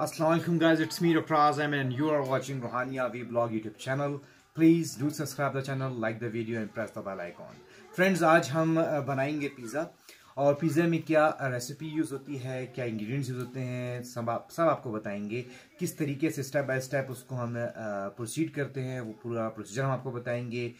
Assalamualaikum guys, it's me Dr. Azam and you are watching Rohania Vlog YouTube channel. Please do subscribe the channel, like the video and press the bell icon. Friends, आज हम बनाएँगे pizza और pizza में क्या recipe use होती है क्या ingredients use होते हैं सब आप सब आपको बताएँगे किस तरीके से स्टेप बाय स्टेप उसको हम प्रोसीड करते हैं वो पूरा प्रोसीजर हम आपको बताएँगे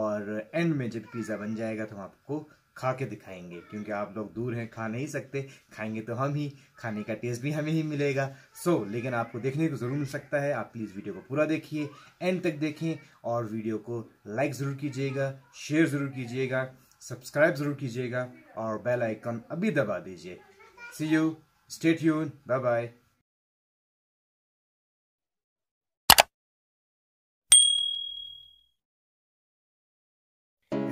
और एंड में जब पिज़्ज़ा बन जाएगा तो हम आपको खा के दिखाएँगे क्योंकि आप लोग दूर हैं खा नहीं सकते। खाएँगे तो हम ही खाने का टेस्ट भी हमें ही मिलेगा। सो so, लेकिन आपको देखने को ज़रूर मिल सकता है। आप प्लीज़ वीडियो को पूरा देखिए एंड तक देखें और वीडियो को लाइक ज़रूर कीजिएगा शेयर ज़रूर कीजिएगा सब्सक्राइब ज़रूर कीजिएगा और बेल आइकन अभी दबा दीजिए। सी यू स्टेट यून बाय बाय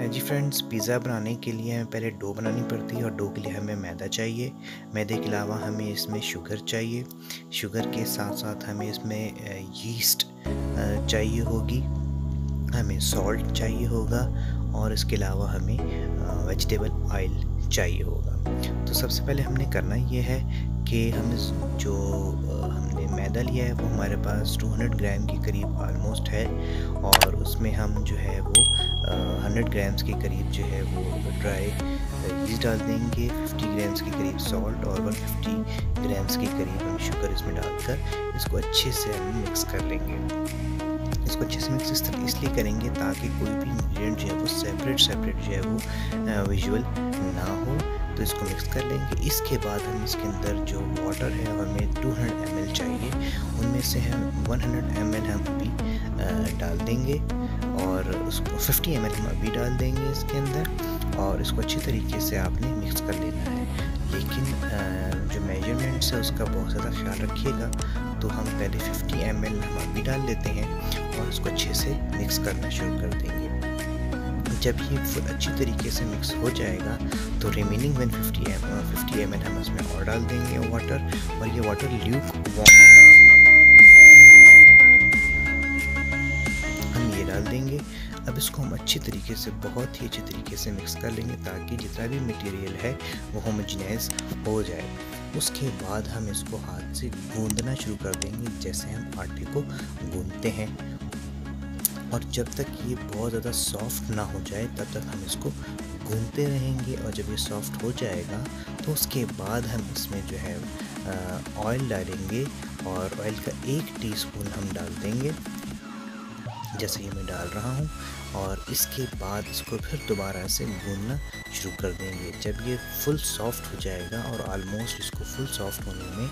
जी फ्रेंड्स, पिज़्ज़ा बनाने के लिए हमें पहले डो बनानी पड़ती है और डो के लिए हमें मैदा चाहिए। मैदे के अलावा हमें इसमें शुगर चाहिए। शुगर के साथ साथ हमें इसमें यीस्ट चाहिए होगी। हमें सॉल्ट चाहिए होगा और इसके अलावा हमें वेजिटेबल ऑयल चाहिए होगा। तो सबसे पहले हमने करना ये है कि हम जो हमने मैदा लिया है, वो हमारे पास 200 ग्राम के करीब आलमोस्ट है और उसमें हम जो है वो 100 ग्राम्स के करीब जो है वो ड्राई यीस्ट डाल देंगे 50 ग्राम्स के करीब सॉल्ट और 150 ग्राम्स के करीब हम शुगर इसमें डालकर इसको अच्छे से हम मिक्स कर लेंगे। इसको अच्छे से मिक्स इसलिए करेंगे ताकि कोई भी इंग्रेडिएंट जो है वो सेपरेट सेपरेट जो है वो विजुअल ना हो। तो इसको मिक्स कर लेंगे। इसके बाद हम इसके अंदर जो वाटर है, हमें 200 एम चाहिए। उनमें से हम 100 एम हम अभी डाल देंगे और उसको 50 एम हम अभी डाल देंगे इसके अंदर और इसको अच्छी तरीके से आपने मिक्स कर लेना है। लेकिन जो मेजरमेंट्स है, उसका बहुत ज़्यादा ख्याल रखिएगा। तो हम पहले 50 एम हम अभी डाल लेते हैं और इसको अच्छे से मिक्स करना शुरू कर देंगे। जब ये फुल अच्छी तरीके से मिक्स हो जाएगा तो remaining one fifty M fifty M हम इसमें और डाल देंगे वाटर और ये वाटर ल्यूक हम ये डाल देंगे। अब इसको हम अच्छी तरीके से, बहुत ही अच्छी तरीके से मिक्स कर लेंगे ताकि जितना भी मटेरियल है, वो होमोजनाइज हो जाए। उसके बाद हम इसको हाथ से गूंदना शुरू कर देंगे, जैसे हम आटे को गूंदते हैं। और जब तक ये बहुत ज़्यादा सॉफ्ट ना हो जाए, तब तक हम इसको घूमते रहेंगे और जब ये सॉफ्ट हो जाएगा तो उसके बाद हम इसमें जो है ऑयल डालेंगे और ऑयल का एक टीस्पून हम डाल देंगे, जैसे ये मैं डाल रहा हूँ और इसके बाद इसको फिर दोबारा से भूनना शुरू कर देंगे। जब ये फुल सॉफ्ट हो जाएगा और आलमोस्ट इसको फुल सॉफ्ट होने में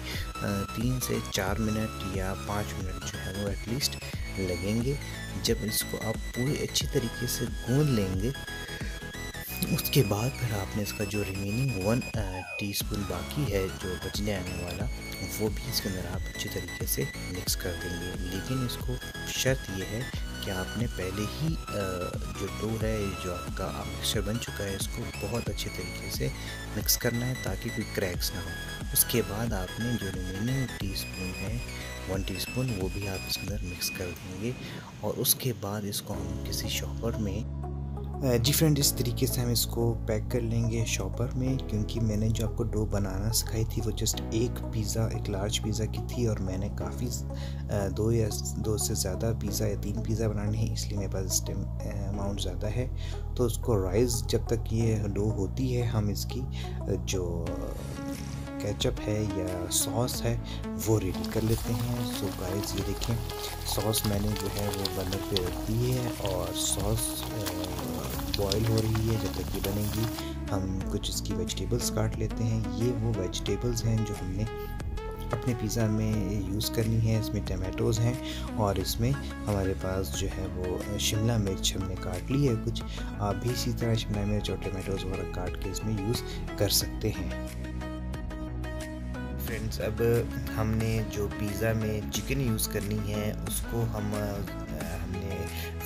तीन से चार मिनट या पाँच मिनट जो है वो एटलीस्ट लगेंगे। जब इसको आप पूरी अच्छी तरीके से गूंद लेंगे, उसके बाद फिर आपने इसका जो रिमेनिंग वन टीस्पून बाकी है, जो बचने आने वाला, वो भी इसके अंदर आप अच्छे तरीके से मिक्स कर देंगे। लेकिन इसको शर्त ये है कि आपने पहले ही जो डो है, जो आपका मिक्सचर बन चुका है, इसको बहुत अच्छे तरीके से मिक्स करना है ताकि कोई क्रैक्स ना हो। उसके बाद आपने जो रिमेनिंग टीस्पून है वन टीस्पून वो भी आप इसके अंदर मिक्स कर देंगे और उसके बाद इसको हम किसी शॉपर में जी फ्रेंड इस तरीके से हम इसको पैक कर लेंगे शॉपर में, क्योंकि मैंने जो आपको डो बनाना सिखाई थी, वो जस्ट एक पिज़्ज़ा एक लार्ज पिज़्ज़ा की थी, और मैंने काफ़ी दो या दो से ज़्यादा पिज़्ज़ा या तीन पिज़्ज़ा बनाने हैं, इसलिए मेरे पास इस टाइम अमाउंट ज़्यादा है। तो उसको राइस जब तक ये डो होती है, हम इसकी जो केचप है या सॉस है, वो रेडी कर लेते हैं। सो गाइस ये देखें सॉस मैंने जो है वो बर्नर पे रख दी है, और सॉस बॉईल हो रही है, जब तक ये बनेगी, हम कुछ इसकी वेजिटेबल्स काट लेते हैं। ये वो वेजिटेबल्स हैं जो हमने अपने पिज़्ज़ा में यूज़ करनी है। इसमें टमाटोज़ हैं और इसमें हमारे पास जो है वो शिमला मिर्च हमने काट ली है कुछ। आप भी इसी तरह शिमला मिर्च और टमाटोज़ वगैरह काट के इसमें यूज़ कर सकते हैं। फ्रेंड्स अब हमने जो पिज़्ज़ा में चिकन यूज़ करनी है, उसको हम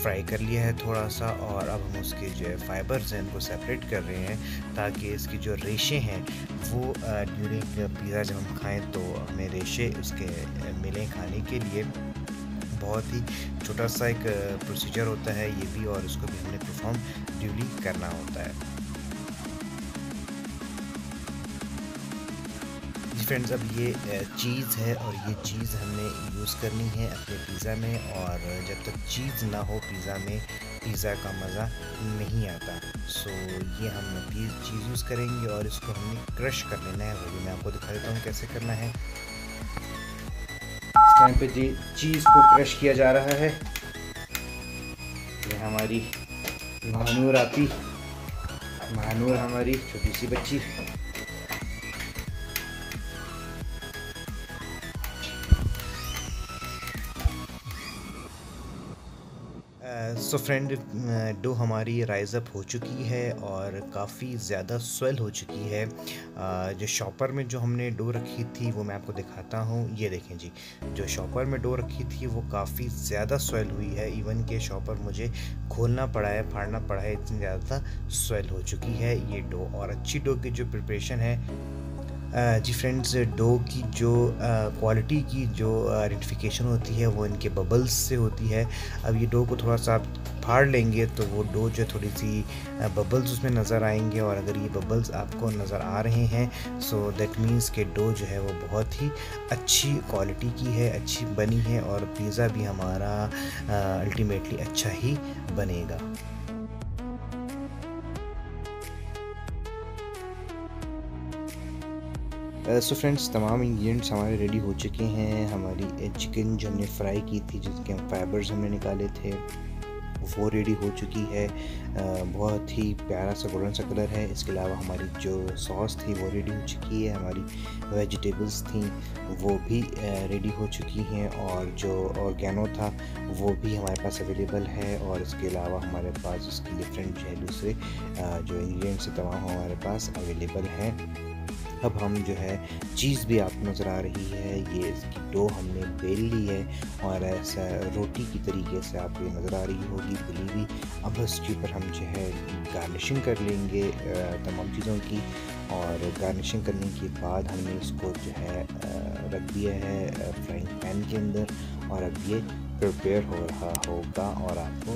फ्राई कर लिया है थोड़ा सा और अब हम उसके जो है फाइबर्स हैं उनको सेपरेट कर रहे हैं ताकि इसकी जो रेशे हैं, वो ड्यूरिंग पिज़्ज़ा जब हम खाएँ तो हमें रेशे उसके मिलें खाने के लिए। बहुत ही छोटा सा एक प्रोसीजर होता है ये भी और उसको भी हमने परफॉर्म ड्यूली करना होता है। फ्रेंड्स, अब ये चीज़ है और ये चीज़ हमने यूज़ करनी है अपने पिज़्ज़ा में और जब तक चीज़ ना हो पिज़्ज़ा में, पिज़्ज़ा का मज़ा नहीं आता। सो, ये हम चीज़ यूज़ करेंगे और इसको हमने क्रश कर लेना है, वो भी मैं आपको दिखा देता हूँ कैसे करना है। टाइम पे जी, चीज़ को क्रश किया जा रहा है। ये हमारी महानूर आती महानूर हमारी छोटी सी बच्ची। सो फ्रेंड डो हमारी राइज़ अप हो चुकी है और काफ़ी ज़्यादा स्वेल हो चुकी है। uh, जो शॉपर में जो हमने डो रखी थी वो मैं आपको दिखाता हूँ। ये देखें जी जो शॉपर में डो रखी थी वो काफ़ी ज़्यादा स्वेल हुई है। इवन के शॉपर मुझे खोलना पड़ा है फाड़ना पड़ा है इतनी ज़्यादा स्वेल हो चुकी है। ये डो और अच्छी डो की जो प्रिपरेशन है जी फ्रेंड्स डो की जो क्वालिटी की जो आइडेंटिफिकेशन होती है, वो इनके बबल्स से होती है। अब ये डो को थोड़ा सा आप फाड़ लेंगे तो वो डो जो थोड़ी सी बबल्स उसमें नज़र आएँगे और अगर ये बबल्स आपको नज़र आ रहे हैं सो दैट मीन्स के डो जो है वो बहुत ही अच्छी क्वालिटी की है, अच्छी बनी है और पिज़्ज़ा भी हमारा अल्टीमेटली अच्छा ही बनेगा। सो फ्रेंड्स तमाम इंग्रेडिएंट्स हमारे रेडी हो चुके हैं। हमारी चिकन जो हमने फ्राई की थी, जिसके हम फाइबर्स हमने निकाले थे, वो रेडी हो चुकी है। बहुत ही प्यारा सा गोल्डन सा कलर है। इसके अलावा हमारी जो सॉस थी, वो रेडी हो चुकी है। हमारी वेजिटेबल्स थी, वो भी रेडी हो चुकी हैं। और जो ऑर्गेनो था, वो भी हमारे पास अवेलेबल है। और इसके अलावा हमारे पास उसके डिफरेंट जो है, दूसरे जो इंग्रेडिएंट्स तमाम हमारे पास अवेलेबल हैं। अब हम जो है, चीज़ भी आपको नज़र आ रही है, ये इसकी डो हमने बेल ली है और ऐसा रोटी की तरीके से आपको ये नज़र आ रही होगी बिली हुई अब इसके ऊपर हम जो है, गार्निशिंग कर लेंगे तमाम चीज़ों की और गार्निशिंग करने के बाद हमने इसको जो है रख दिया है फ्राइंग पैन के अंदर और अब ये प्रिपेयर हो रहा होगा और आपको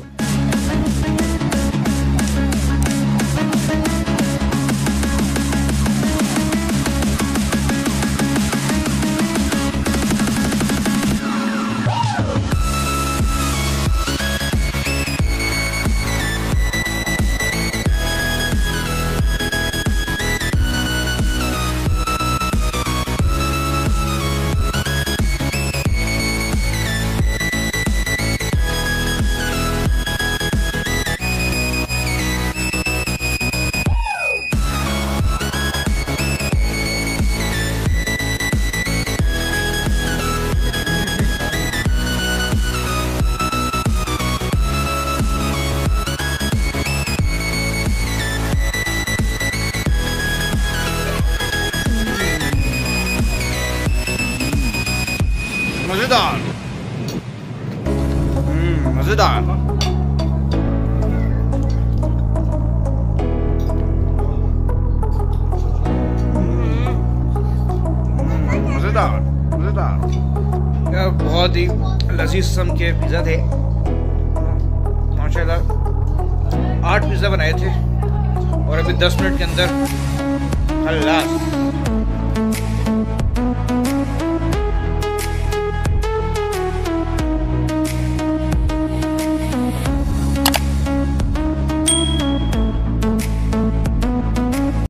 बहुत ही लजीज किस्म के पिज़्ज़ा थे। माशाल्लाह। आठ पिज़्ज़ा बनाए थे और अभी दस मिनट के अंदर अल्लाह